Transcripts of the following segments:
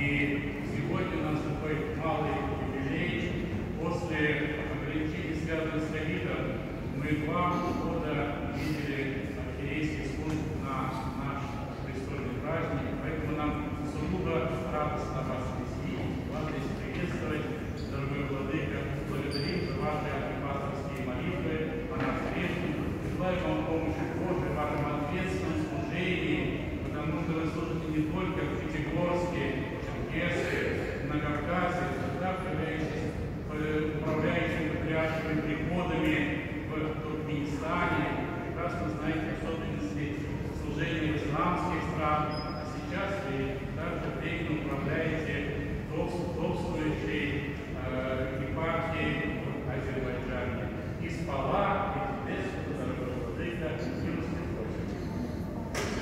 И сегодня у нас такой малый юбилей. После ограничений, связанных с ковидом, мы два года видели приходами в Туркменистане, прекрасно знаете особенности служения в исламских странах, а сейчас вы также временно управляете вдов- вдовствующей э, епархией в Азербайджане. И спала, и чудес, дорогой Владыка, милости просим.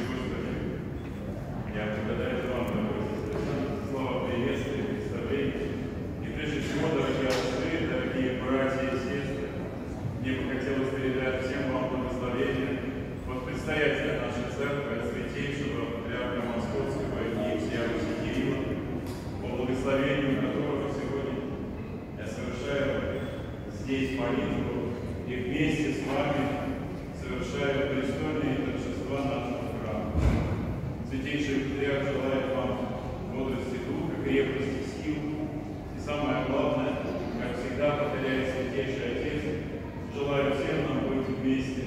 Господи, я благодарю вам за слова приветствия, представления. И прежде всего, дорогие отцы, дорогие братья и сестры, мне бы хотелось передать всем вам благословение от предстоятеля нашей церкви, от святейшего патриарха Московского и всея Руси Кирилла, по благословению которого сегодня я совершаю здесь молитву и вместе с вами совершаю престольные торжества нашего храма. Святейший Патриарх желает вам бодрости духа, крепкости сил и самое главное, как всегда повторяет Святейший Отец, желаю всем нам быть вместе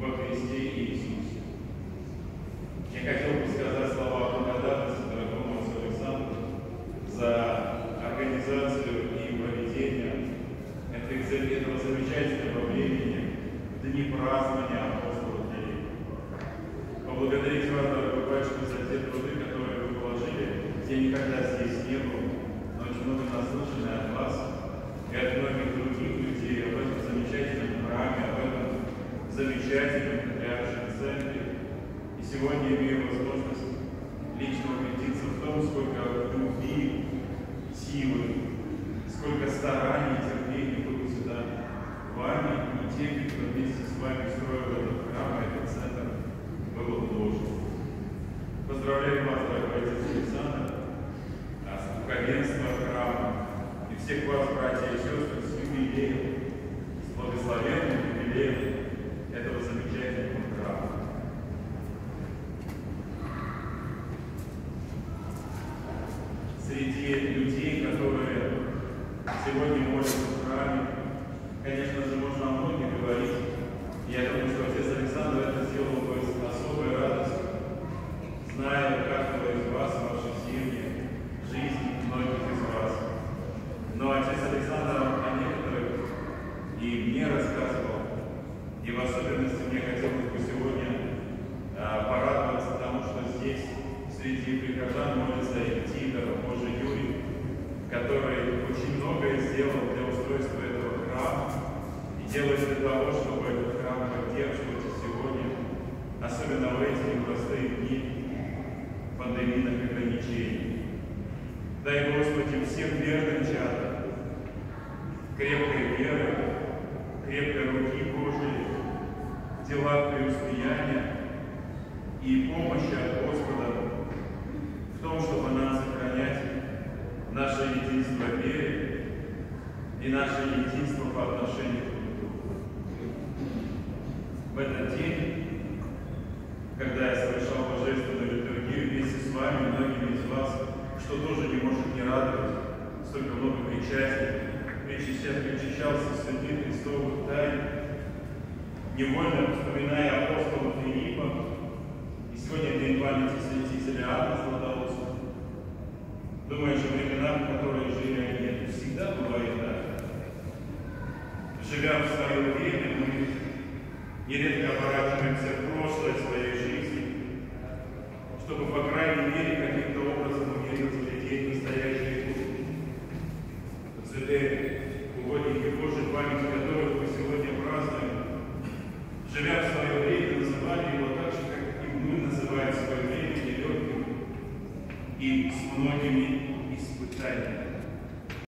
во Христе Иисусе. Я хотел бы сказать слова благодарности дорогому отцу Александру за организацию этой- этого замечательного времени в дни празднования апостолов Великих. Поблагодарить вас, дорогой батюшка, за те труды, которые вы положили. Я никогда здесь не был, но очень много наслышаны от вас и от многих других людей об этом замечательном храме, об этом замечательном патриаршем центре. И сегодня имею возможность лично убедиться в том, сколько любви, силы, сколько стараний, и теми, кто вместе с вами строил этот храм, этот центр, было вложено. Поздравляю вас, дорогой отец Александр, а с духовенства храма и всех вас, братья и сестры, с юбилеем, с благословенным юбилеем этого замечательного храма. Среди людей, которые сегодня молятся в храме, конечно же, можно о многих говорить. Я думаю, что отец Александр это сделал бы с особой радостью, зная каждого из вас, ваши семьи, жизни многих из вас. Но отец Александр о некоторых и мне рассказывал, и в особенности мне хотелось бы сегодня а, порадоваться тому, что здесь среди прихожан молится Тигр, Божий Юрий, который очень многое сделал для устройства этого храма и делает для того, чтобы этот храм поддерживать сегодня, особенно в эти непростые дни пандемийных ограничений. Дай Господи всем верным чадам крепкой веры, в делах преуспеяния и помощи от Господа в том, чтобы нам сохранять наше единство в вере и наше единство по отношению к другу. В этот день, когда я совершал божественную литургию вместе с вами, многими из вас, что тоже не может не радовать, столько много причастий, причащался святых Христовых тайн, невольно вспоминая апостола Филиппа, и сегодня это и памяти святителя Анна Златоуста. Думаю, что времена, в которые жили они, это всегда бывает так. Живя в свое время, мы нередко оборачиваемся в прошлое своей жизни, чтобы, по крайней мере, каким-то Учителя в свое время называли его так же, как и мы называем свое время нелегким и с многими испытаниями.